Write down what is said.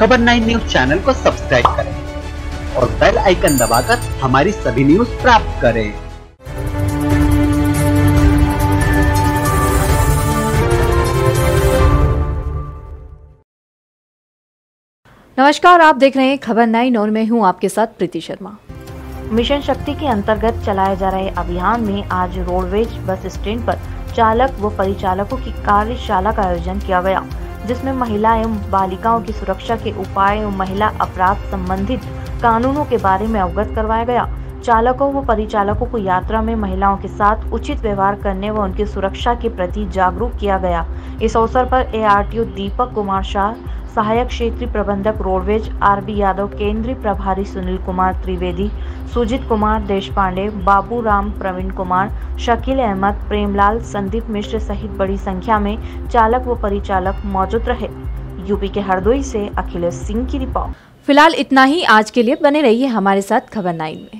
खबर nine news channel को subscribe करें और बेल आइकन दबाकर हमारी सभी न्यूज़ प्राप्त करें। नमस्कार आप देख रहे हैं खबर नाइन और मैं हूँ आपके साथ प्रीति शर्मा। मिशन शक्ति के अंतर्गत चलाए जा रहे अभियान में आज रोडवेज़ बस स्टैंड पर चालक व परिचालकों की कार्यशाला का आयोजन किया गया। जिसमें महिला एवं बालिकाओं की सुरक्षा के उपाय एवं महिला अपराध संबंधित कानूनों के बारे में अवगत करवाया गया। चालकों व परिचालकों को यात्रा में महिलाओं के साथ उचित व्यवहार करने व उनकी सुरक्षा के प्रति जागरूक किया गया। इस अवसर पर एआरटीओ दीपक कुमार शाह सहायक क्षेत्रीय प्रबंधक रोडवेज़, आर बी यादव, केंद्रीय प्रभारी सुनील कुमार त्रिवेदी, सुजीत कुमार देश पांडे बाबू राम प्रवीण कुमार, शकील अहमद, प्रेमलाल, संदीप मिश्र सहित बड़ी संख्या में चालक व परिचालक मौजूद रहे। यूपी के हरदोई से अखिलेश सिंह की रिपोर्ट। फ़िलहाल इतना ही, आज के लिए बने रहिए हमारे साथ खबर नाइन में।